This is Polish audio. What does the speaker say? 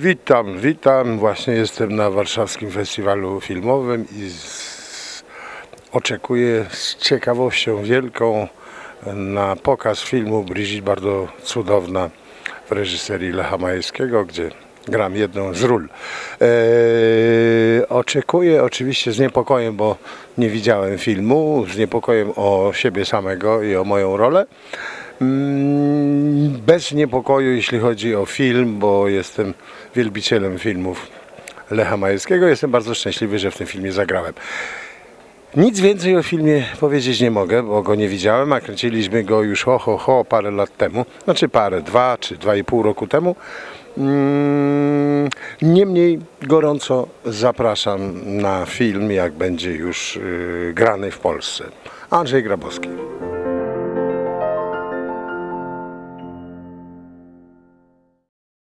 Witam, witam. Właśnie jestem na warszawskim festiwalu filmowym i z... oczekuję z ciekawością wielką na pokaz filmu Brigitte bardzo cudowna w reżyserii Lecha Majewskiego, gdzie gram jedną z ról. Eee, oczekuję oczywiście z niepokojem, bo nie widziałem filmu, z niepokojem o siebie samego i o moją rolę. Mm, Bez niepokoju, jeśli chodzi o film, bo jestem wielbicielem filmów Lecha Majewskiego. Jestem bardzo szczęśliwy, że w tym filmie zagrałem. Nic więcej o filmie powiedzieć nie mogę, bo go nie widziałem, a kręciliśmy go już ho, ho, ho parę lat temu, znaczy parę, dwa czy dwa i pół roku temu. Mm, Niemniej gorąco zapraszam na film, jak będzie już y, grany w Polsce. Andrzej Grabowski.